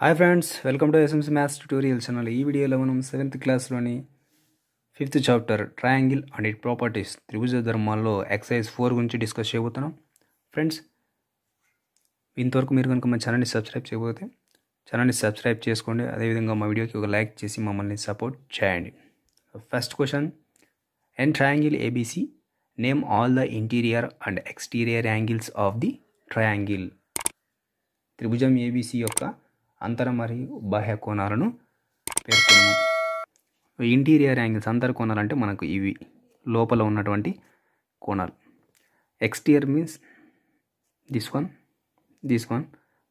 Hi friends welcome to SMC maths tutorial channel ఈ వీడియోలో మనం seventh క్లాస్లోని fifth chapter triangle and it properties త్రిభుజ ధర్మాల్లో exercise four గురించి discuss చేయబోతున్నాం. ఫ్రెండ్స్ ఇంతవరకు మీరు కనుక మా ఛానల్ని సబ్స్క్రైబ్ చేయకపోతే ఛానల్ని సబ్స్క్రైబ్ చేసుకోండి. అదేవిధంగా మా వీడియోకి ఒక లైక్ చేసి మమ్మల్ని సపోర్ట్ చేయండి. First question an triangle ABC name all the interior and exterior angles of the triangle త్రిభుజం ఏబీసీ యొక్క అంతర మరియు బాహ్య కోణాలను పేర్కొనము ఇంటీరియర్ యాంగిల్స్ అంతర కోణాలు అంటే మనకు ఇవి లోపల ఉన్నటువంటి కోణాలు. Exterior means this one this one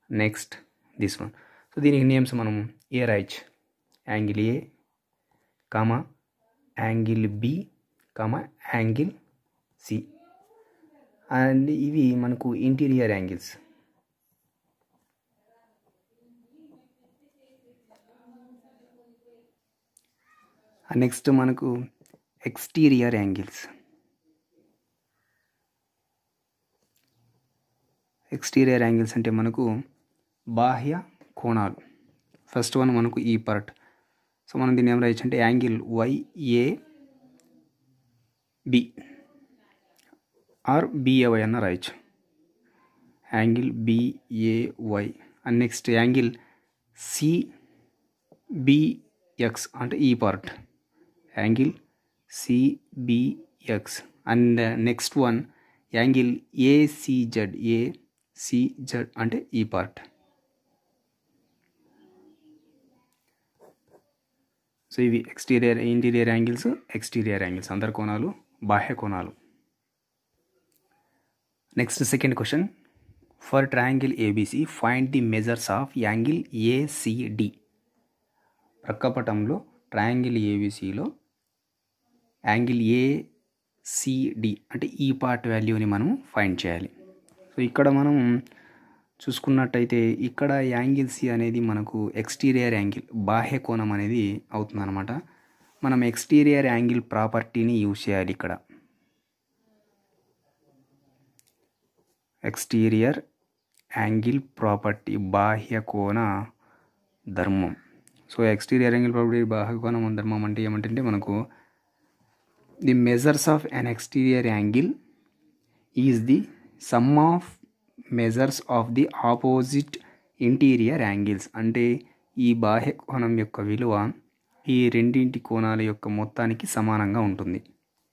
next this one so దీనికి నేమ్స్ మనం ఏ రాయొచ్చు angle A comma angle B comma angle C and ఇవి మనకు ఇంటీరియర్ యాంగిల్స్. నెక్స్ట్ మనకు ఎక్స్టీరియర్ యాంగిల్స్ ఎక్స్టీరియర్ యాంగిల్స్ అంటే మనకు బాహ్య కోణాలు. ఫస్ట్ వన్ మనకు ఈ పార్ట్ సో మనం దీన్ని ఏం రాయొచ్చు అంటే angle YA B or BAY అన్న రాయొచ్చు. Angle BAY and next angle CBX అంటే e ఈ part angle CBX and next one angle ACZ ACZ అంటే ఈ పార్ట్ సో ఇవి exterior interior angles exterior angles అందరి కోణాలు బాహ్య కోణాలు. Next second question for triangle ABC find the measures of angle ACD ప్రక్కపటంలో triangle ఏబీసీలో యాంగిల్ ఏసిడి అంటే ఈ పార్ట్ వాల్యూని మనం ఫైండ్ చేయాలి. సో ఇక్కడ మనం చూసుకున్నట్టయితే ఇక్కడ యాంగిల్ సి అనేది మనకు ఎక్స్టీరియర్ యాంగిల్ బాహ్య కోణం అనేది అవుతుందన్నమాట. మనం ఎక్స్టీరియర్ యాంగిల్ ప్రాపర్టీని యూజ్ చేయాలి ఇక్కడ. ఎక్స్టీరియర్ యాంగిల్ ప్రాపర్టీ బాహ్య కోణ ధర్మం. సో ఎక్స్టీరియర్ యాంగిల్ ప్రాపర్టీ బాహ్య కోణం ధర్మం అంటే ఏమంటే మనకు the measures of an exterior angle is the sum of measures of the opposite interior angles అంటే ఈ బాహ్య కోణం యొక్క విలువ ఈ రెండింటి కోణాల యొక్క మొత్తానికి సమానంగా ఉంటుంది.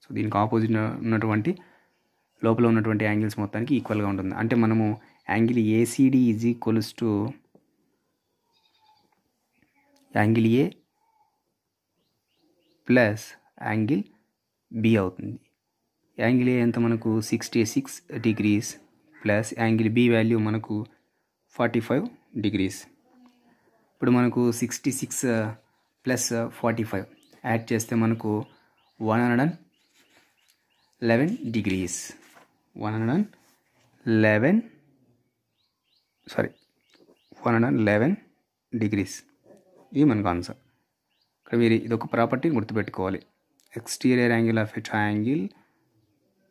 సో దీనికి ఆపోజిట్ ఉన్నటువంటి లోపల ఉన్నటువంటి యాంగిల్స్ మొత్తానికి ఈక్వల్గా ఉంటుంది. అంటే మనము angle ACD is equals to angle A plus angle B అవుతుంది. యాంగిల్ ఏ ఎంత మనకు? Sixty six degrees plus angle B value మనకు ఫార్టీ ఫైవ్ డిగ్రీస్ ఇప్పుడు మనకు sixty six plus forty five add చేస్తే మనకు one hundred and eleven degrees one hundred and eleven sorry one hundred and eleven degrees ఇది మనకు answer ఇక్కడ మీరు ఇది ఒక ప్రాపర్టీని గుర్తుపెట్టుకోవాలి. Exterior angle of a triangle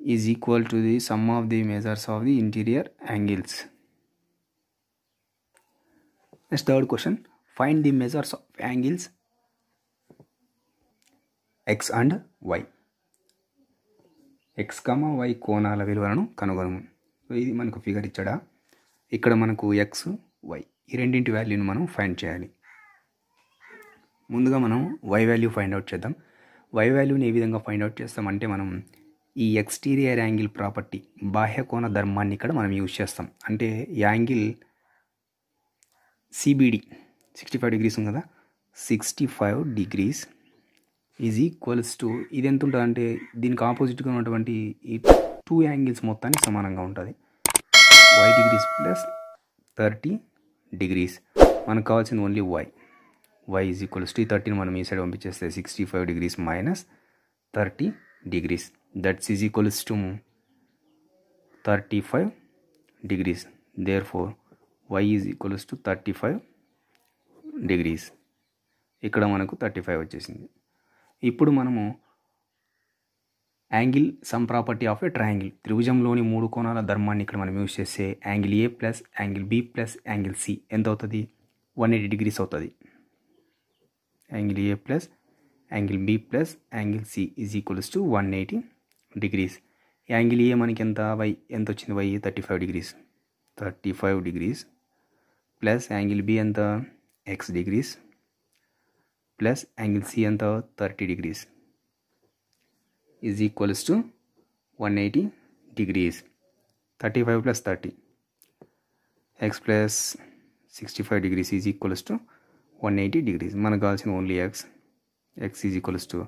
is equal to the sum of the measures of the interior angles next third question find the measures of angles x and y x comma y కోణాల విలువలను కనుగొనము. So ఇది మనకు figure ఇచ్చాడా? ఇక్కడ మనకు X why ఈ రెండింటి వాల్యూని మనం ఫైండ్ చేయాలి. ముందుగా మనం వై వాల్యూ ఫైండ్ అవుట్ చేద్దాం. వై వాల్యూని ఏ విధంగా ఫైండ్ అవుట్ చేస్తామంటే మనం ఈ ఎక్స్టీరియర్ యాంగిల్ ప్రాపర్టీ బాహ్య కోణ ధర్మాన్ని ఇక్కడ మనం యూజ్ చేస్తాం. అంటే angle CBD sixty five degrees ఉంది కదా? Sixty five degrees is equals to ఇది ఎంత ఉంటుంది అంటే దీనికి ఆపోజిట్గా ఉన్నటువంటి ఈ టూ యాంగిల్స్ మొత్తానికి సమానంగా ఉంటుంది. Y degrees plus thirty degrees మనకు కావాల్సింది only y y is equals to థర్టీని మనం ఈ side పంపించేస్తే sixty five degrees minus thirty degrees that's is equals to thirty five degrees therefore y is equals to thirty five degrees ఇక్కడ మనకు thirty five వచ్చేసింది. ఇప్పుడు మనము angle sum property of a triangle త్రిభుజంలోని మూడు కోణాల ధర్మాన్ని ఇక్కడ మనం యూజ్ చేస్తే angle A plus angle B plus angle C ఎంత అవుతుంది? వన్ ఎయిటీ డిగ్రీస్ అవుతుంది. Angle A plus angle B plus angle C is equals to one eighty degrees angle A మనకి ఎంత వై ఎంత వచ్చింది y? Thirty five degrees thirty five degrees plus angle B ఎంత? X degrees plus angle C ఎంత? Thirty degrees is equals to one eighty degrees thirty five plus thirty x plus sixty five degrees is equals to one eighty degrees మనకు కావాల్సిన only x x is equals to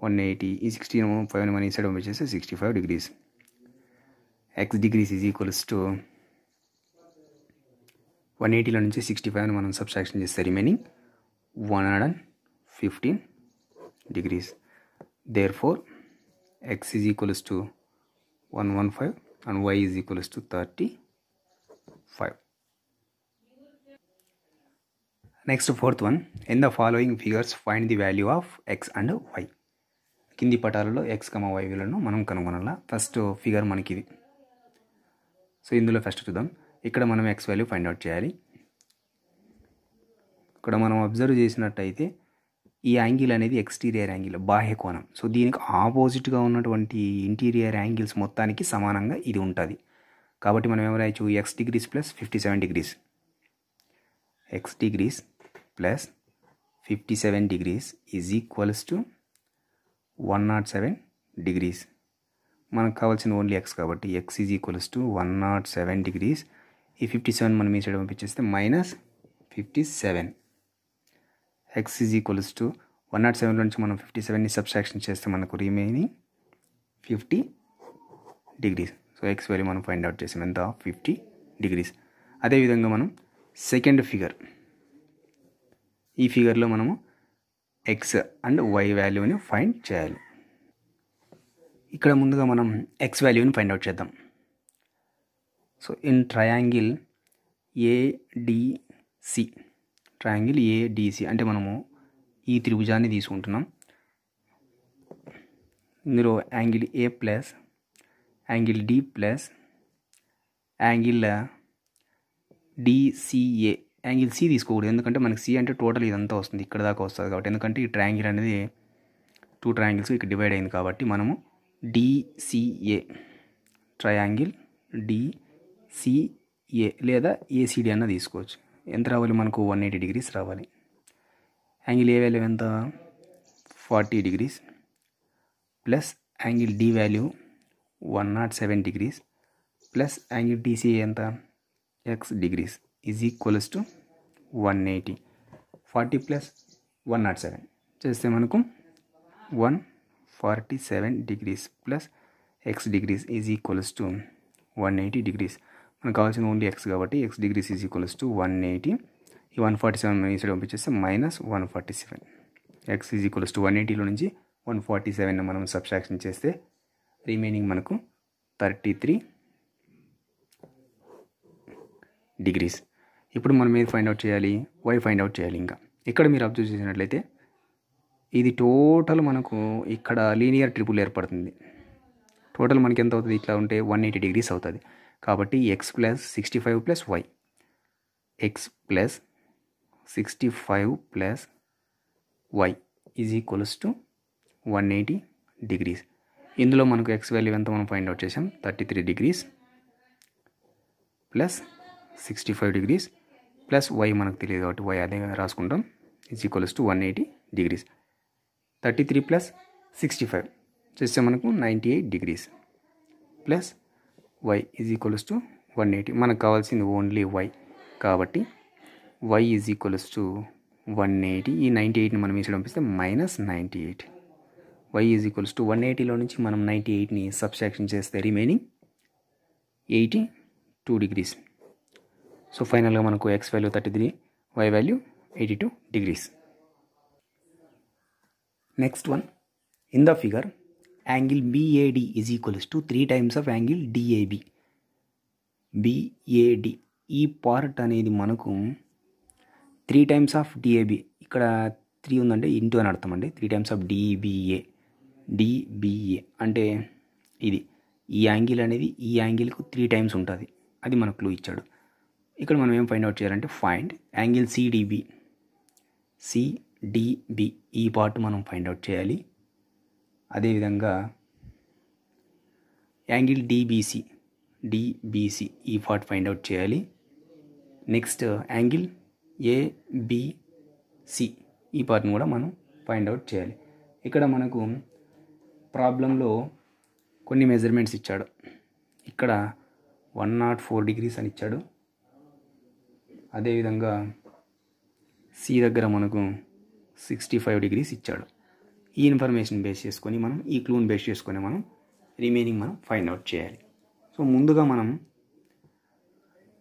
one eighty ఈ sixty five మన ఈ side పంపించేస్తే sixty five degrees x degrees is equals to one ఎయిటీలో నుంచి sixty ఫైవ్ని మనం subtraction చేస్తే remaining one hundred and fifteen degrees therefore x is equals to one one five and y is equals to thirty five next fourth one in the following figures find the value of x and y కింది పటాలలో X comma why విలువను మనం కనుగొనాల? First figure మనకి ఇది so ఇందులో first చూద్దాం. ఇక్కడ మనం ఎక్స్ వాల్యూ ఫైండ్ అవుట్ చేయాలి. ఇక్కడ మనం అబ్జర్వ్ చేసినట్టయితే ఈ యాంగిల్ అనేది ఎక్స్టీరియర్ యాంగిల్ బాహ్య కోణం. సో దీనికి ఆపోజిట్గా ఉన్నటువంటి ఇంటీరియర్ యాంగిల్స్ మొత్తానికి సమానంగా ఇది ఉంటుంది. కాబట్టి మనం ఏం రాయొచ్చు? X degrees plus fifty seven degrees x degrees plus fifty seven degrees is equals to one nought seven degrees మనకు కావాల్సిన ఓన్లీ ఎక్స్ కాబట్టి x is equals to one nought seven degrees ఈ ఫిఫ్టీ సెవెన్ మనం ఈ side పంపించేస్తే minus fifty seven x is equals to one nought seven నుంచి మనం fifty సెవెన్ని subtraction చేస్తే మనకు remaining fifty degrees so x value మనం ఫైండ్ అవుట్ చేసాం. ఎంత? ఫిఫ్టీ డిగ్రీస్ అదేవిధంగా మనం సెకండ్ ఫిగర్ ఈ ఫిగర్లో మనము ఎక్స్ అండ్ వై వాల్యూని ఫైండ్ చేయాలి. ఇక్కడ ముందుగా మనం ఎక్స్ వాల్యూని ఫైండ్ అవుట్ చేద్దాం. So in triangle ADC triangle ADC అంటే మనము ఈ త్రిభుజాన్ని తీసుకుంటున్నాం. ఇందులో angle A plus angle D plus angle DCA angle C తీసుకోకూడదు. ఎందుకంటే మనకి సి అంటే టోటల్ ఇదంతా వస్తుంది. ఇక్కడ దాకా వస్తుంది కాబట్టి. ఎందుకంటే ఈ ట్రయాంగిల్ అనేది టూ ట్రయాంగిల్స్ ఇక్కడ డివైడ్ అయింది కాబట్టి మనము డిసిఏ ట్రయాంగిల్ డిసిఏ లేదా ఏసీడి అన్న తీసుకోవచ్చు. ఎంత రావాలి మనకు? వన్ ఎయిటీ డిగ్రీస్ రావాలి. యాంగిల్ ఏ వాల్యూ ఎంత? Forty degrees plus angle D value one nought seven degrees plus angle DCA ఎంత? X degrees is equals to one eighty forty plus one nought seven చేస్తే మనకు one forty seven degrees plus x degrees is equals to one eighty degrees మనకు కావాల్సిన only X కాబట్టి x degrees is equals to one eighty ఈ one forty seven ఈ side పంపించేస్తే minus one forty seven x is equals to one ఎయిటీలో నుంచి one forty seven మనం subtraction చేస్తే remaining మనకు thirty three degrees ఇప్పుడు మనం ఏది ఫైండ్ అవుట్ చేయాలి? వై ఫైండ్ అవుట్ చేయాలి ఇంకా? ఇక్కడ మీరు అబ్జర్వ్ చేసినట్లయితే ఇది టోటల్ మనకు ఇక్కడ లీనియర్ ట్రిపుల్ ఏర్పడుతుంది. టోటల్ మనకి ఎంత అవుతుంది? ఇట్లా ఉంటే వన్ ఎయిటీ డిగ్రీస్ అవుతుంది. కాబట్టి x plus sixty five plus y x plus sixty five plus y is equals to one eighty degrees ఇందులో మనకు ఎక్స్ వాల్యూ ఎంత మనం ఫైండ్ అవుట్ చేసాం thirty three degrees plus sixty five degrees plus y మనకు తెలియదు కాబట్టి why అదే రాసుకుంటాం. Is equals to one eighty degrees thirty three plus sixty five చేస్తే మనకు ninety eight degrees plus y is equals to one eighty మనకు కావాల్సింది only why కాబట్టి y is equals to one eighty ఈ నైంటీ ఎయిట్ని మనం ఈసీ పంపిస్తే minus ninety eight y is equals to one ఎయిటీలో నుంచి మనం నైంటీ ఎయిట్ని సబ్స్ట్రాక్షన్ చేస్తే remaining eighty two degrees so ఫైనల్గా మనకు x value thirty three y value eighty two degrees next one in the figure angle BAD is equals to three times of angle DAB BAD ఈ part అనేది మనకు three times of D A B ఇక్కడ three ఉందంటే into అని అర్థం అండి. Three times of DBA DBA అంటే ఇది. ఈ యాంగిల్ అనేది ఈ యాంగిల్కు త్రీ టైమ్స్ ఉంటుంది. అది మనకు క్లూ ఇచ్చాడు. ఇక్కడ మనం ఏం ఫైండ్ అవుట్ చేయాలంటే ఫైండ్ యాంగిల్ సిడిబి సిడిబి ఈ పార్ట్ మనం ఫైండ్ అవుట్ చేయాలి. అదేవిధంగా యాంగిల్ డిబిసి డిబిసి ఈ పార్ట్ ఫైండ్ అవుట్ చేయాలి. నెక్స్ట్ యాంగిల్ ఏబిసి ఈ పార్ట్ని కూడా మనం ఫైండ్ అవుట్ చేయాలి. ఇక్కడ మనకు ప్రాబ్లంలో కొన్ని మెజర్మెంట్స్ ఇచ్చాడు. ఇక్కడ వన్ నాట్ ఫోర్ డిగ్రీస్ అని ఇచ్చాడు. అదేవిధంగా సి దగ్గర మనకు సిక్స్టీ ఫైవ్ డిగ్రీస్ ఇచ్చాడు. ఈ ఇన్ఫర్మేషన్ బేస్ చేసుకొని మనం ఈ క్లూన్ బేస్ చేసుకొని మనం రిమైనింగ్ మనం ఫైండ్ అవుట్ చేయాలి. సో ముందుగా మనం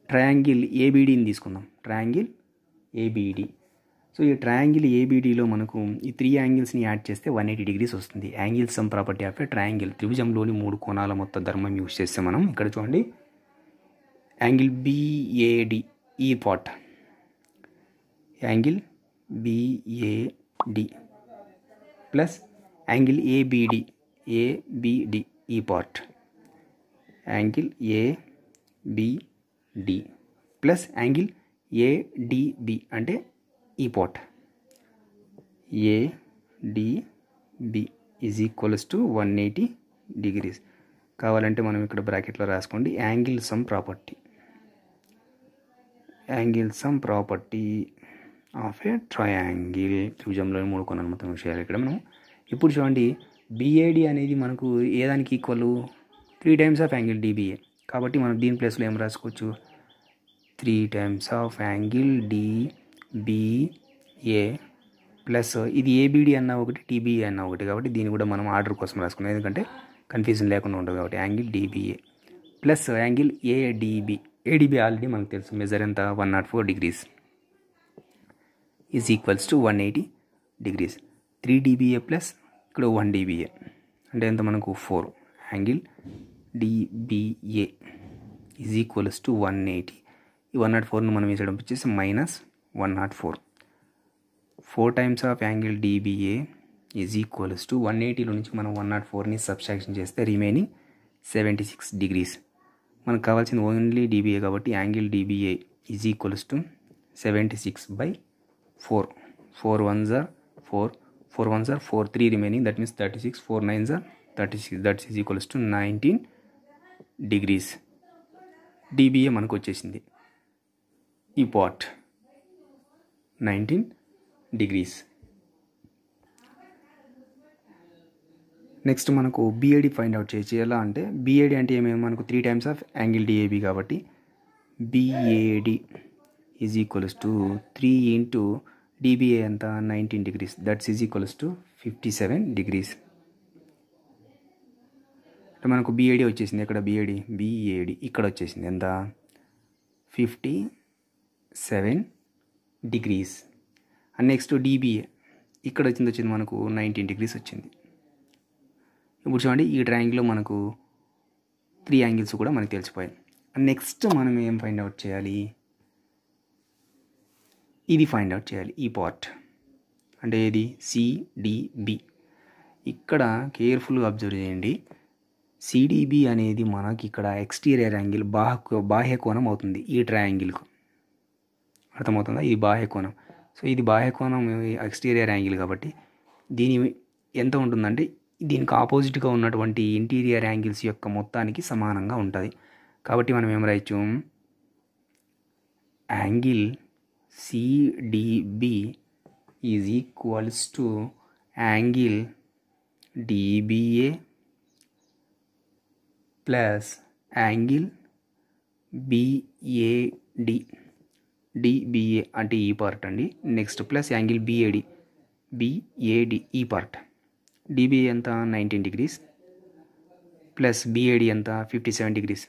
ట్రయాంగిల్ ఏబీడీని తీసుకుందాం. ట్రయాంగిల్ ఏబీడీ సో ఈ ట్రయాంగిల్ ఏబీడీలో మనకు ఈ త్రీ యాంగిల్స్ని యాడ్ చేస్తే వన్ ఎయిటీ డిగ్రీస్ వస్తుంది. Angle sum property of a triangle. త్రిభుజంలోని మూడు కోణాల మొత్తం ధర్మం యూస్ చేస్తే మనం ఇక్కడ చూడండి. యాంగిల్ బిఏడి ఈ part. Angle BAD plus angle ABD ABD ఈ part. Angle ABD plus angle ADB అంటే ఈ part. ADB is equals to one eighty degrees కావాలంటే మనం ఇక్కడ బ్రాకెట్లో రాసుకోండి. Angle sum property angle sum property of a triangle త్రిభుజంలోని మూడు కొనాలి మొత్తం చేయాలి ఇక్కడ మనం ఇప్పుడు చూడండి బీఏడి అనేది మనకు ఏ దానికి equal three times of angle DBA కాబట్టి మనం దీని ప్లేస్లో ఏం రాసుకోవచ్చు? Three times of angle DBA plus ఇది ఏబిడి అన్న ఒకటి టీబీఏ అన్న ఒకటి. కాబట్టి దీన్ని కూడా మనం ఆర్డర్ కోసం రాసుకున్నాం. ఎందుకంటే కన్ఫ్యూజన్ లేకుండా ఉంటుంది కాబట్టి angle DBA plus angle ADB ADB already మనకు తెలుసు. మెజర్ ఎంత? One naught four degrees is equals to one eighty degrees three DBA plus ఇక్కడ వన్ డీబీఏ అంటే ఎంత మనకు? Four angle DBA is equals to one eighty ఈ one not ఫోర్ను మనం వేసేయడం వచ్చేసి minus one naught four four times of angle DBA is equals to one ఎయిటీలో నుంచి మనం వన్ నాట్ ఫోర్ని సబ్స్ట్రాక్షన్ చేస్తే రిమైనింగ్ సెవెంటీ సిక్స్ డిగ్రీస్ మనకు కావాల్సింది ఓన్లీ డీబీఏ కాబట్టి angle DBA is equals to seventy six by four four one jar four four one jar four three remaining that means thirty six four nine jar thirty six that is equals to nineteen degrees DBA మనకు వచ్చేసింది. ఈ part nineteen degrees next మనకు BAD find out చేయొచ్చు ఎలా అంటే BAD అంటే ఏమేమి? మనకు three times of angle DAB కాబట్టి BAD is equals to three into DBA ఎంత? Nineteen degrees that's is equals to fifty seven degrees అంటే మనకు బీఏడి వచ్చేసింది. ఎక్కడ? బీఏడి బీఏడి ఇక్కడ వచ్చేసింది. ఎంత? Fifty seven degrees and next DBA ఇక్కడ వచ్చింది వచ్చింది మనకు నైన్టీన్ డిగ్రీస్ వచ్చింది. ఇప్పుడు చూడండి ఈ ట్రయాంగిల్లో మనకు త్రీ యాంగిల్స్ కూడా మనకు తెలిసిపోయాయి. నెక్స్ట్ మనం ఏం ఫైండ్ అవుట్ చేయాలి? ఇది ఫైండ్ అవుట్ చేయాలి ఈ పార్ట్ అంటే ఏది? సిడిబి ఇక్కడ కేర్ఫుల్గా అబ్జర్వ్ చేయండి. సిడిబి అనేది మనకి ఇక్కడ ఎక్స్టీరియర్ యాంగిల్ బాహ్య బాహ్య కోణం అవుతుంది ఈ ట్రయాంగిల్కు అర్థమవుతుందా? ఇది బాహ్య కోణం. సో ఇది బాహ్య కోణం ఎక్స్టీరియర్ యాంగిల్ కాబట్టి దీని ఎంత ఉంటుందంటే దీనికి ఆపోజిట్గా ఉన్నటువంటి ఇంటీరియర్ యాంగిల్స్ యొక్క మొత్తానికి సమానంగా ఉంటుంది. కాబట్టి మనం ఏం రాయొచ్చు? Angle CDB is equals to angle DBA plus angle BAD DBA అంటే ఈ పార్ట్ అండి. Next plus angle BAD BAD ఈ పార్ట్ డిబిఏ ఎంత? నైన్టీన్ డిగ్రీస్ ప్లస్ బిఏడి ఎంత? Fifty seven degrees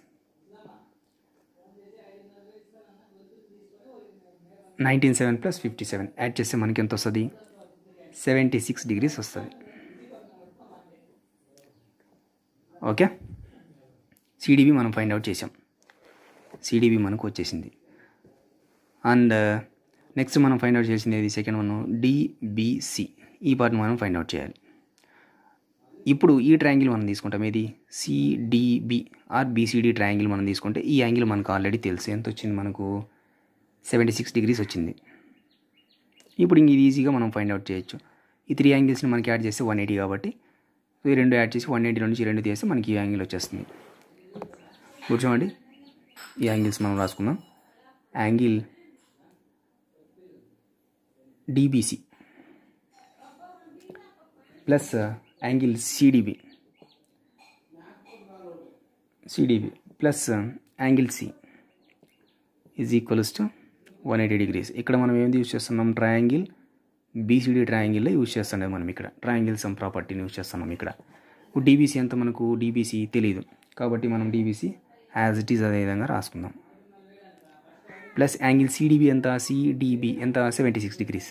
nineteen seven plus fifty seven add చేస్తే మనకి ఎంత వస్తుంది. సెవెంటీ సిక్స్ డిగ్రీస్ వస్తుంది ఓకే సిడిబి మనం ఫైండ్ అవుట్ చేసాం సిడిబి మనకు వచ్చేసింది. అండ్ నెక్స్ట్ మనం ఫైండ్ అవుట్ చేసింది ఏది? సెకండ్ వన్ డిబిసి ఈ పార్ట్ మనం ఫైండ్ అవుట్ చేయాలి. ఇప్పుడు ఈ ట్రయాంగిల్ మనం తీసుకుంటాం. ఏది? సిడిబి ఆర్ బీసీడీ ట్రయాంగిల్ మనం తీసుకుంటే ఈ యాంగిల్ మనకు ఆల్రెడీ తెలుసు. ఎంత వచ్చింది మనకు? సెవెంటీ సిక్స్ డిగ్రీస్ వచ్చింది. ఇప్పుడు ఇంక ఇది ఈజీగా మనం ఫైండ్ అవుట్ చేయొచ్చు. ఈ త్రీ యాంగిల్స్ని మనకి యాడ్ చేస్తే వన్ ఎయిటీ కాబట్టి ఈ రెండు యాడ్ చేసి వన్ ఎయిటీలో నుంచి రెండు తీస్తే మనకి ఈ యాంగిల్ వచ్చేస్తుంది. కూర్చోండి. ఈ యాంగిల్స్ మనం రాసుకుందాం. Angle DBC plus angle CDB CDB plus angle C is equals to one eighty degrees ఇక్కడ మనం ఏం యూజ్ చేస్తున్నాం? ట్రయాంగిల్ బీసీడీ ట్రయాంగిల్లో యూజ్ చేస్తున్నాం మనం ఇక్కడ. ట్రయాంగిల్ సమ్ ప్రాపర్టీని యూజ్ చేస్తున్నాం ఇక్కడ. డీబీసీ ఎంత మనకు డీబీసీ తెలియదు కాబట్టి మనం డీబీసీ యాజ్ ఇట్ ఈజ్ అదే విధంగా రాసుకుందాం. ప్లస్ యాంగిల్ సిడిబి ఎంత? సిడిబి ఎంత? Seventy six degrees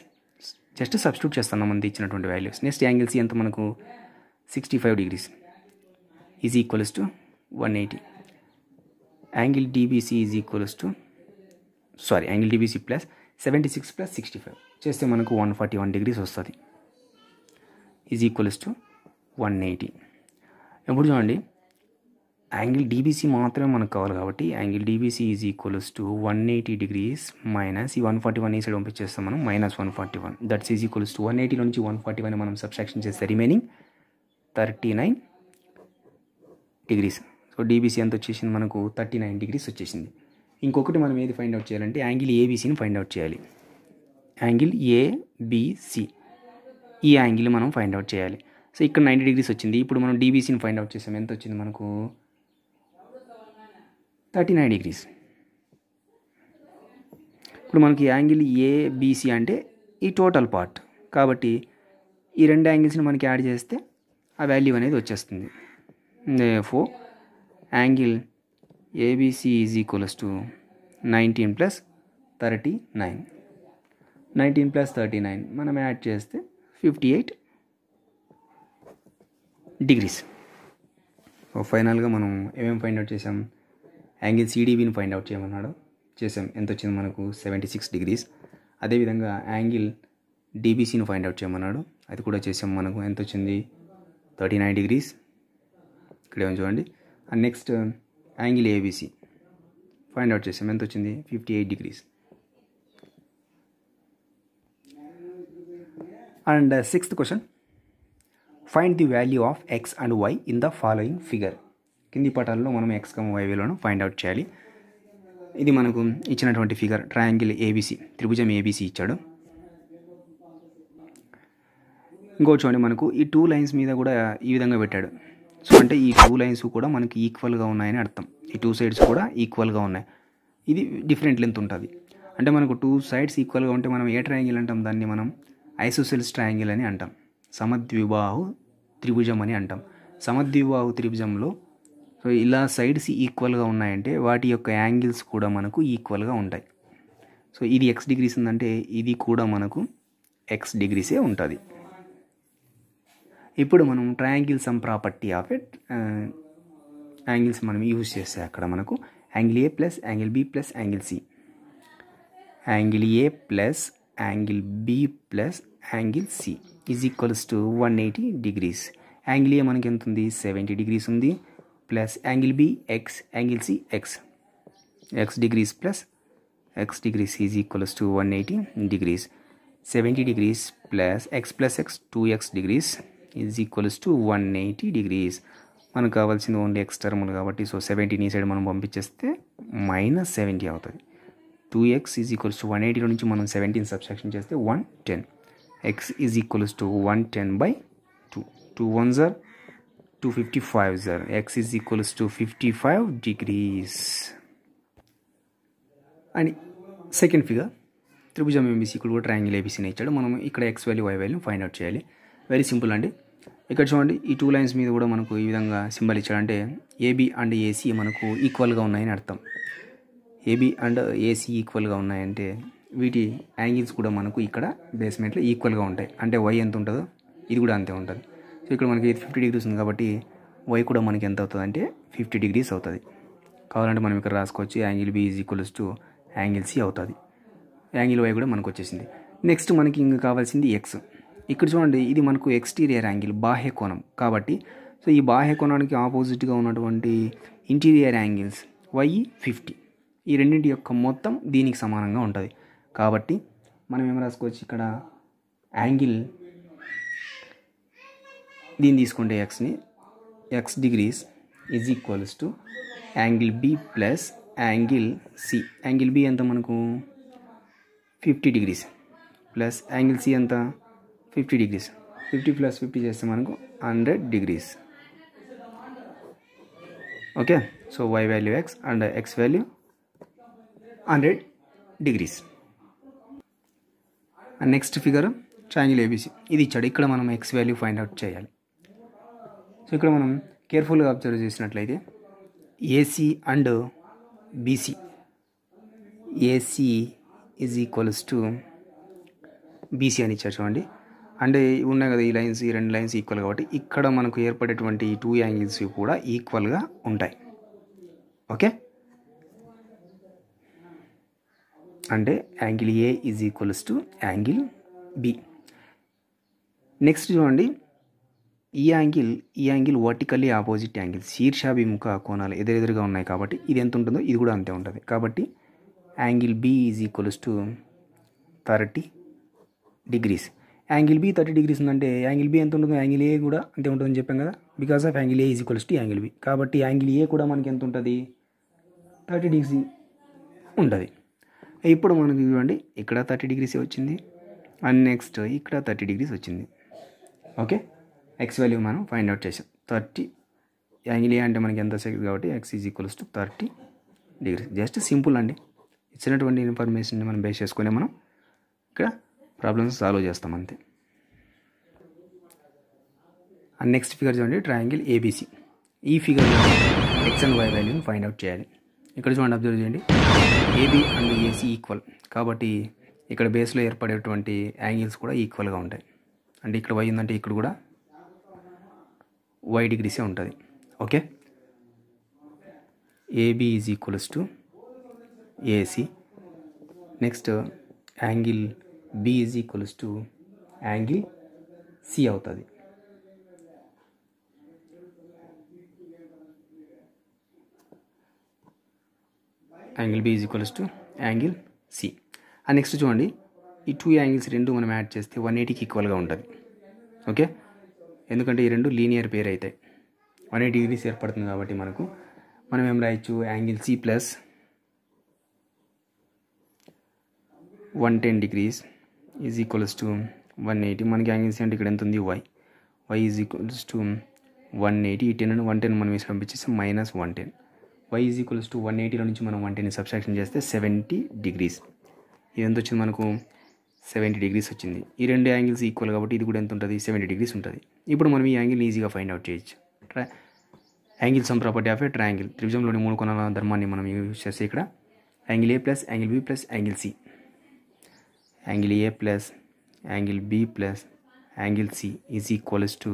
just substitute చేస్తున్నాం ముందు ఇచ్చినటువంటి వాల్యూస్. నెక్స్ట్ యాంగిల్స్ ఎంత మనకు sixty five degrees is equals to one eighty angle DBC is equals to sorry angle DBC plus seventy six plus sixty five చేస్తే మనకు one forty one degrees వస్తుంది. Is equals to one eighty ఎప్పుడు చూడండి angle DBC మాత్రమే మనకు కావాలి కాబట్టి angle DBC is equals to one eighty degrees minus ఈ వన్ ఫార్టీ వన్ ఈ సైడ్ పంపించేస్తాం మనం minus one forty one that's is equals to one eighty నుంచి వన్ ఫార్టీ వన్ మనం సబ్స్ట్రాక్షన్ చేస్తే remaining thirty nine degrees so DBC ఎంత వచ్చేసింది మనకు? థర్టీ నైన్ డిగ్రీస్ వచ్చేసింది. ఇంకొకటి మనం ఏది ఫైండ్ అవుట్ చేయాలంటే యాంగిల్ ఏబీసీని ఫైండ్ అవుట్ చేయాలి. యాంగిల్ ఏబిసి ఈ యాంగిల్ మనం ఫైండ్ అవుట్ చేయాలి. సో ఇక్కడ నైంటీ డిగ్రీస్ వచ్చింది. ఇప్పుడు మనం డీబీసీని ఫైండ్ అవుట్ చేసాం. ఎంత వచ్చింది మనకు? Thirty nine degrees. ఇప్పుడు మనకి యాంగిల్ ఏబిసి అంటే ఈ టోటల్ పార్ట్. కాబట్టి ఈ రెండు యాంగిల్స్ని మనకి యాడ్ చేస్తే ఆ వాల్యూ అనేది వచ్చేస్తుంది. ఫో angle ABC is equals to nineteen plus thirty nine. Nineteen plus thirty nine మనం యాడ్ చేస్తే ఫిఫ్టీ ఎయిట్ డిగ్రీస్. సో ఫైనల్గా మనం ఏమేమి ఫైండ్ అవుట్ చేసాం యాంగిల్ సిడిబిని ఫైండ్ అవుట్ చేయమన్నాడు. చేసాం. ఎంత వచ్చింది మనకు? సెవెంటీ సిక్స్ డిగ్రీస్ అదేవిధంగా యాంగిల్ డీబీసీని ఫైండ్ అవుట్ చేయమన్నాడు. అది కూడా చేసాం మనకు. ఎంత వచ్చింది? థర్టీ నైన్ డిగ్రీస్ ఇక్కడ ఏమో చూడండి. And next uh, angle ABC find out చేసాం. ఎంత వచ్చింది? Fifty eight degrees and sixth question find the value of X and Y in the following figure కింది పటాల్లో మనం ఎక్స్ కమ్ వై విలువను ఫైండ్ అవుట్ చేయాలి. ఇది మనకు ఇచ్చినటువంటి ఫిగర్ ట్రయాంగిల్ ఏబీసీ త్రిభుజం ఏబీసీ ఇచ్చాడు. ఇంకో చూడండి మనకు ఈ టూ లైన్స్ మీద కూడా ఈ విధంగా పెట్టాడు. సో అంటే ఈ టూ లైన్స్ కూడా మనకి ఈక్వల్గా ఉన్నాయని అర్థం. ఈ టూ సైడ్స్ కూడా ఈక్వల్గా ఉన్నాయి. ఇది డిఫరెంట్ లెంత్ ఉంటుంది. అంటే మనకు టూ సైడ్స్ ఈక్వల్గా ఉంటే మనం ఏ ట్రయాంగిల్ అంటాం? దాన్ని మనం ఐసోసెల్స్ ట్రయాంగిల్ అని అంటాం. సమద్విబాహు త్రిభుజం అని అంటాం. సమద్విబాహు త్రిభుజంలో సో ఇలా సైడ్స్ ఈక్వల్గా ఉన్నాయంటే వాటి యొక్క యాంగిల్స్ కూడా మనకు ఈక్వల్గా ఉంటాయి. సో ఇది ఎక్స్ డిగ్రీస్ ఉందంటే ఇది కూడా మనకు ఎక్స్ డిగ్రీసే ఉంటుంది. ఇప్పుడు మనం triangle sum property of at angles మనం యూజ్ చేస్తే అక్కడ మనకు angle A plus angle B plus angle C angle A plus angle B plus angle C is equals to one eighty degrees angle A మనకి ఎంత ఉంది seventy degrees ఉంది. Plus angle B X angle C X X degrees plus X degrees is equals to one eighty degrees seventy degrees plus X plus X two X degrees is equals to one eighty degrees మనకు కావాల్సింది only X టర్ములు కాబట్టి so సెవెంటీని side మనం పంపించేస్తే minus seventy అవుతుంది. Two X is equals to one ఎయిటీలో నుంచి మనం seventeen subtraction చేస్తే one ten X is equals to one ten by two two one are two fifty five are X is equals to fifty five degrees and second figure త్రిభుజం MBC ఇక్కడ కూడా triangle ఏబీసీని ఇచ్చాడు. మనం ఇక్కడ X value Y value find out చేయాలి. Very simple అండి. ఇక్కడ చూడండి ఈ టూ లైన్స్ మీద కూడా మనకు ఈ విధంగా సింబల్ ఇచ్చాడంటే ఏబీ అండ్ ఏసీ మనకు ఈక్వల్గా ఉన్నాయని అర్థం. ఏబీ అండ్ ఏసీ ఈక్వల్గా ఉన్నాయంటే వీటి యాంగిల్స్ కూడా మనకు ఇక్కడ బేస్మెంట్లో ఈక్వల్గా ఉంటాయి. అంటే వై ఎంత ఉంటుందో ఇది కూడా అంతే ఉంటుంది. ఇక్కడ మనకి ఫిఫ్టీ డిగ్రీస్ ఉంది కాబట్టి వై కూడా మనకి ఎంత అవుతుంది అంటే ఫిఫ్టీ డిగ్రీస్ అవుతుంది. కావాలంటే మనం ఇక్కడ రాసుకోవచ్చు. Angle B is equals to angle C అవుతుంది. యాంగిల్ వై కూడా మనకు వచ్చేసింది. నెక్స్ట్ మనకి ఇంకా కావాల్సింది ఎక్స్ ఇక్కడ చూడండి ఇది మనకు ఎక్స్టీరియర్ యాంగిల్ బాహ్య కోణం. కాబట్టి సో ఈ బాహ్య కోణానికి ఆపోజిట్గా ఉన్నటువంటి ఇంటీరియర్ యాంగిల్స్ వై ఫిఫ్టీ ఈ రెండింటి యొక్క మొత్తం దీనికి సమానంగా ఉంటుంది. కాబట్టి మనం ఏం రాసుకోవచ్చు? ఇక్కడ యాంగిల్ దీన్ని తీసుకుంటే ఎక్స్ని X degrees is equals to angle B plus angle C angle B ఎంత మనకు? Fifty degrees plus angle C ఎంత? Fifty degrees fifty plus fifty చేస్తే మనకు hundred degrees okay so Y value X and X value hundred degrees next figure triangle ABC ఇది ఇచ్చాడు. ఇక్కడ మనం X value find out చేయాలి. సో ఇక్కడ మనం కేర్ఫుల్గా అబ్జర్వ్ చేసినట్లయితే AC and BC AC is equals to BC అని ఇచ్చారు చూడండి. అంటే ఉన్నాయి కదా ఈ లైన్స్ ఈ రెండు లైన్స్ ఈక్వల్ కాబట్టి ఇక్కడ మనకు ఏర్పడేటువంటి ఈ టూ యాంగిల్స్ కూడా ఈక్వల్గా ఉంటాయి. ఓకే అంటే angle A is equals to angle B next చూడండి. ఈ యాంగిల్ ఈ యాంగిల్ వర్టికల్లీ ఆపోజిట్ యాంగిల్ శీర్షాభిముఖ కోణాలు ఎదురెదురుగా ఉన్నాయి కాబట్టి ఇది ఎంత ఉంటుందో ఇది కూడా అంతే ఉంటుంది. కాబట్టి angle B is equals to thirty degrees angle B thirty degrees ఉందంటే యాంగిల్ బి ఎంత ఉంటుందో యాంగిల్ ఏ కూడా అంతే ఉంటుందని చెప్పాం కదా? Because of angle A is equals to angle B కాబట్టి యాంగిల్ ఏ కూడా మనకి ఎంత ఉంటుంది? థర్టీ డిగ్రీ ఉంటుంది. ఇప్పుడు మనకి చూడండి ఇక్కడ థర్టీ డిగ్రీస్ వచ్చింది? అండ్ నెక్స్ట్ ఇక్కడ థర్టీ డిగ్రీస్ వచ్చింది. ఓకే ఎక్స్ వాల్యూ మనం ఫైండ్ అవుట్ చేసాం. థర్టీ యాంగిల్ అంటే మనకి ఎంత సెకండ్ కాబట్టి X is equals to thirty degrees just simple అండి. ఇచ్చినటువంటి ఇన్ఫర్మేషన్ని మనం బేస్ చేసుకొని మనం ఇక్కడ ప్రాబ్లమ్స్ సాల్వ్ చేస్తాం అంతే. అండ్ నెక్స్ట్ ఫిగర్ చూడండి ట్రయాంగిల్ ఏబీసీ ఈ ఫిగర్ ఎక్స్ అండ్ వై వాల్యూని ఫైండ్ అవుట్ చేయాలి. ఇక్కడ చూడండి అబ్జర్వ్ చేయండి. ఏబీ అండ్ ఏసీ ఈక్వల్ కాబట్టి ఇక్కడ బేస్లో ఏర్పడేటువంటి యాంగిల్స్ కూడా ఈక్వల్గా ఉంటాయి. అంటే ఇక్కడ వై ఉందంటే ఇక్కడ కూడా వై డిగ్రీసే ఉంటుంది. Okay? AB is equals to AC next angle B is equals to angle C అవుతుంది. Angle B is equals to angle C ఆ నెక్స్ట్ చూడండి ఈ టూ యాంగిల్స్ రెండు మనం యాడ్ చేస్తే వన్ ఎయిటీకి ఈక్వల్గా ఉంటుంది. ఓకే? ఎందుకంటే ఈ రెండు లీనియర్ పేర్ అవుతాయి వన్ ఎయిటీ డిగ్రీస్ ఏర్పడుతుంది కాబట్టి మనకు మనం ఏం రాయొచ్చు? Angle C plus one ten degrees is equals to one eighty మనకి యాంగిల్ సి అంటే ఇక్కడ ఎంత ఉంది? Y Y is equals to one eighty ఈ టెన్ అని వన్ టెన్ మనం వేసి పంపించేసి minus one ten Y is equals to one ఎయిటీలో నుంచి మనం వన్ టెన్ సబ్స్ట్రాక్షన్ చేస్తే సెవెంటీ డిగ్రీస్ ఇది ఎంత వచ్చింది మనకు? సెవెంటీ డిగ్రీస్ వచ్చింది. ఈ రెండు యాంగిల్స్ ఈక్వల్ కాబట్టి ఇది కూడా ఎంత ఉంటుంది? సెవెంటీ డిగ్రీస్ ఉంటుంది. ఇప్పుడు మనం ఈ యాంగిల్ ఈజీగా ఫైండ్ అవుట్ చేయొచ్చు. Triangle sum property of a triangle త్రిభుజంలోని మూడు కోణాల ధర్మాన్ని మనం యూజ్ చేస్తే ఇక్కడ angle A plus angle B plus angle C angle A plus angle B plus angle C is equals to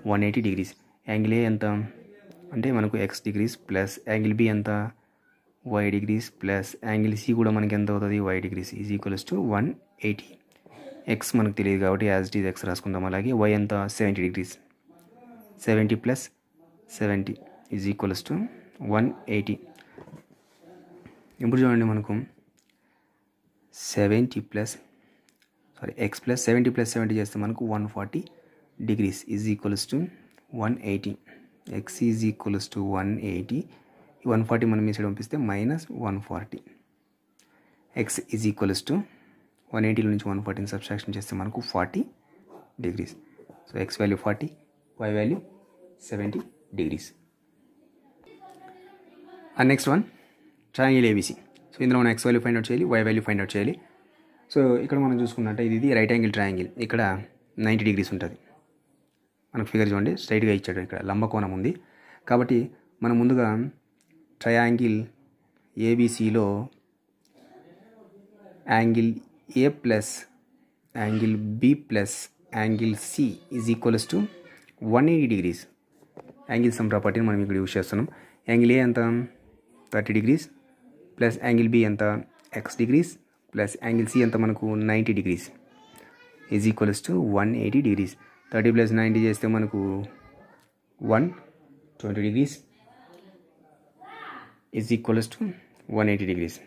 one eighty degrees angle A ఎంత? అంటే మనకు X degrees plus angle B ఎంత? Y degrees plus angle C కూడా మనకి ఎంత అవుతుంది? Y degrees is equals to one eighty X మనకు తెలియదు కాబట్టి యాజ్ ఇట్ ఈజ్ ఎక్స్ రాసుకుందాం. అలాగే వై ఎంత? Seventy degrees seventy plus seventy is equals to one eighty ఇప్పుడు చూడండి మనకు. Seventy plus sorry X plus seventy plus seventy చేస్తే మనకు one forty degrees is equals to one eighty X is equals to one eighty one forty మనం మీ side పంపిస్తే minus one forty X is equals to one ఎయిటీలో నుంచి one ఫార్టీని subtraction చేస్తే మనకు forty degrees. So X value forty Y value seventy degrees. And next one triangle ABC. So ఇందులో మనం X value find out చేయాలి why value find out చేయాలి. So ఇక్కడ మనం చూసుకున్నట్టే ఇది ఇది రైట్ యాంగిల్ ట్రయాంగిల్. ఇక్కడ నైంటీ డిగ్రీస్ ఉంటుంది. మనకు ఫిగర్ చూడండి స్ట్రైట్గా ఇచ్చాడు ఇక్కడ లంబకోణం ఉంది. కాబట్టి మనం ముందుగా triangle ఏబీసీలో angle A plus angle B plus angle C is equals to one eighty degrees angle sum ప్రాపర్టీని మనం ఇక్కడ యూజ్ చేస్తున్నాం. యాంగిల్ ఏ ఎంత? Thirty degrees plus angle B ఎంత? X degrees plus angle C ఎంత మనకు? Ninety degrees is equals to one eighty degrees thirty plus ninety చేస్తే మనకు one twenty degrees is equals to one eighty degrees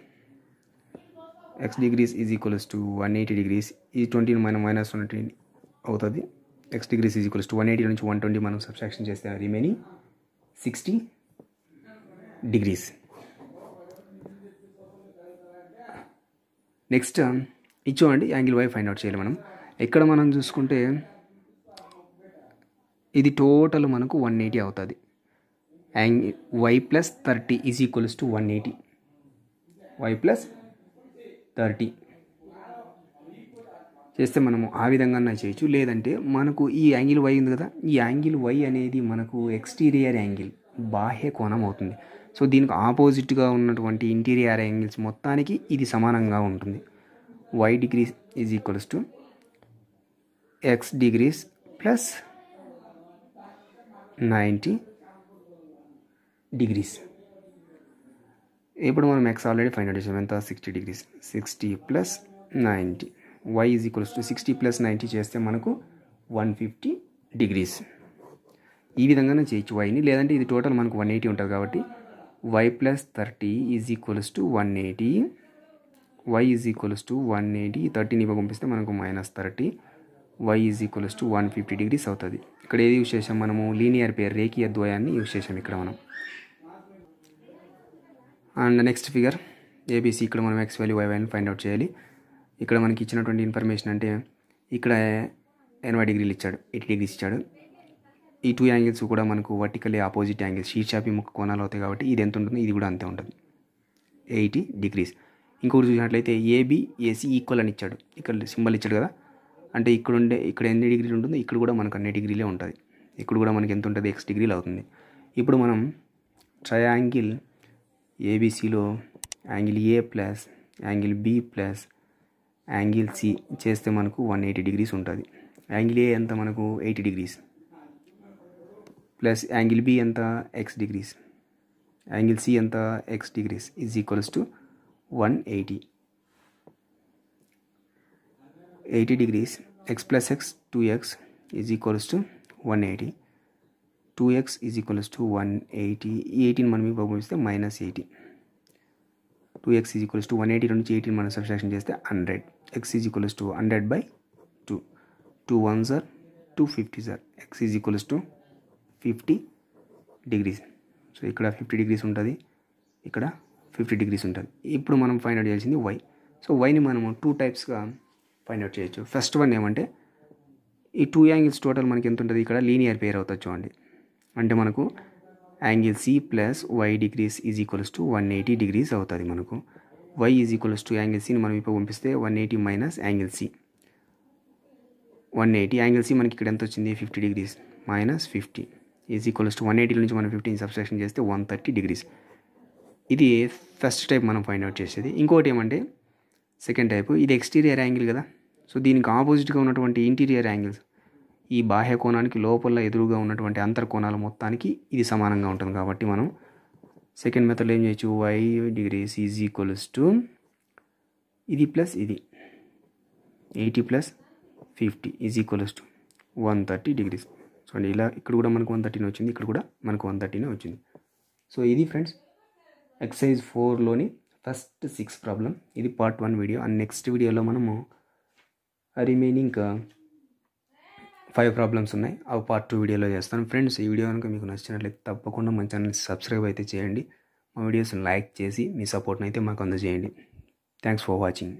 X degrees is equals to one eighty degrees ఈ twenty మనం minus twenty అవుతుంది. X degrees is equals to one eighty నుంచి one twenty మనం subtraction చేస్తే remaining sixty degrees next ఇచ్చోండి angle y find out చేయాలి మనం. ఇక్కడ మనం చూసుకుంటే ఇది టోటల్ మనకు వన్ ఎయిటీ అవుతుంది. Angle y plus thirty is equals to one eighty y plus thirty. చేస్తే మనము ఆ విధంగా చేయొచ్చు. లేదంటే మనకు ఈ యాంగిల్ వై ఉంది కదా ఈ యాంగిల్ వై అనేది మనకు ఎక్స్టీరియర్ యాంగిల్ బాహ్య కోణం అవుతుంది. సో దీనికి ఆపోజిట్గా ఉన్నటువంటి ఇంటీరియర్ యాంగిల్స్ మొత్తానికి ఇది సమానంగా ఉంటుంది. Y degrees is equals to x degrees plus ninety degrees ఇప్పుడు మనం ఎక్స్ ఆల్రెడీ ఫైనల్ అవుట్ చేసాం. ఎంత? Sixty degrees sixty plus ninety y is equals to sixty plus ninety చేస్తే మనకు వన్ ఫిఫ్టీ డిగ్రీస్ ఈ విధంగానే చేయొచ్చు వైని లేదంటే ఇది టోటల్ మనకు వన్ ఎయిటీ ఉంటుంది కాబట్టి y plus thirty is equals to one eighty y is equals to one eighty థర్టీని పంపిస్తే మనకు minus thirty y is equals to one fifty degrees అవుతుంది. ఇక్కడ ఏది యూస్ చేసాం మనము? లీనియర్ పేర్ రేఖీయ ద్వయాన్ని యూస్ చేసాం ఇక్కడ మనం. అండ్ నెక్స్ట్ ఫిగర్ ఏబీసీ ఇక్కడ మనం ఎక్స్ వాల్యూ వై వాల్యూని ఫైండ్ అవుట్ చేయాలి. ఇక్కడ మనకి ఇచ్చినటువంటి ఇన్ఫర్మేషన్ అంటే ఇక్కడ ఎనభై డిగ్రీలు ఇచ్చాడు ఎయిటీ డిగ్రీస్ ఇచ్చాడు. ఈ టూ యాంగిల్స్ కూడా మనకు వర్టికల్లీ ఆపోజిట్ యాంగిల్స్ షీర్షాపి ముక్క కోణాలు అవుతాయి కాబట్టి ఇది ఎంత ఉంటుంది ఇది కూడా అంతే ఉంటుంది. ఎయిటీ డిగ్రీస్ ఇంకొకటి చూసినట్లయితే ఏబి ఏసీ ఈక్వల్ అని ఇచ్చాడు. ఇక్కడ సింబల్ ఇచ్చాడు కదా. అంటే ఇక్కడ ఉండే ఇక్కడ ఎన్ని డిగ్రీలు ఉంటుందో ఇక్కడ కూడా మనకు అన్ని డిగ్రీలే ఉంటుంది. ఇక్కడ కూడా మనకి ఎంత ఉంటుంది? ఎక్స్ డిగ్రీలు అవుతుంది. ఇప్పుడు మనం triangle ఏబిసిలో angle A plus angle B plus angle C చేస్తే మనకు వన్ ఎయిటీ డిగ్రీస్ ఉంటుంది. యాంగిల్ ఏ ఎంత మనకు eighty degrees plus angle B ఎంత? ఎక్స్ డిగ్రీస్ యాంగిల్ సి ఎంత? X degrees is equals to one eighty eighty degrees x plus x two x is equals to one eighty two x is equals to one eighty eighteen మనం ఇప్పుడు పంపిస్తే minus eighty two x is equals to one eighty నుంచి eighteen మనం subtraction చేస్తే hundred x is equals to hundred by two two one sir two fifty sir x is equals to fifty degrees so ఇక్కడ fifty degrees ఉంటుంది. ఇక్కడ fifty degrees ఉంటుంది. ఇప్పుడు మనం find out చేయాల్సింది వై సో వైని మనము టూ టైప్స్గా ఫైండ్ అవుట్ చేయొచ్చు. ఫస్ట్ వన్ ఏమంటే ఈ టూ యాంగిల్స్ టోటల్ మనకి ఎంత ఉంటుంది? ఇక్కడ లీనియర్ పేర్ అవుతుంది చూడండి. అంటే మనకు angle C plus y degrees is equals to one eighty degrees అవుతుంది మనకు. Y is equals to angle సిని మనం ఇప్పుడు పంపిస్తే one eighty minus angle C one eighty angle C మనకి ఇక్కడ ఎంత వచ్చింది? Fifty degrees minus fifty is equals to one eighty నుంచి మనం ఫిఫ్టీన్ సబ్స్ట్రాక్షన్ చేస్తే వన్ థర్టీ డిగ్రీస్ ఇది ఫస్ట్ టైప్ మనం ఫైండ్ అవుట్ చేసేది. ఇంకోటి ఏమంటే సెకండ్ టైప్ ఇది ఎక్స్టీరియర్ యాంగిల్ కదా. సో దీనికి ఆపోజిట్గా ఉన్నటువంటి ఇంటీరియర్ యాంగిల్స్ ఈ బాహ్య కోణానికి లోపల ఎదురుగా ఉన్నటువంటి అంతర్కోణాల మొత్తానికి ఇది సమానంగా ఉంటుంది కాబట్టి మనం సెకండ్ మెథడ్లో ఏం చేయొచ్చు? Y degrees is equals to ఇది ప్లస్ ఇది. Eighty plus fifty is equals to one thirty degrees చూడండి ఇలా ఇక్కడ కూడా మనకు వన్ థర్టీనే వచ్చింది ఇక్కడ కూడా మనకు వన్ థర్టీనే వచ్చింది. సో ఇది ఫ్రెండ్స్ ఎక్సైజ్ ఫోర్లోని ఫస్ట్ సిక్స్ ప్రాబ్లం ఇది part one video and next వీడియోలో మనము రిమైనింగ్ ఫైవ్ ప్రాబ్లమ్స్ ఉన్నాయి. అవి పార్ట్ టూ వీడియోలో చేస్తాను. ఫ్రెండ్స్ ఈ వీడియో కనుక మీకు నచ్చినట్లయితే తప్పకుండా మన ఛానల్ సబ్స్క్రైబ్ అయితే చేయండి. మా వీడియోస్ని లైక్ చేసి మీ సపోర్ట్ని అయితే మాకు అందజేయండి. Thanks for watching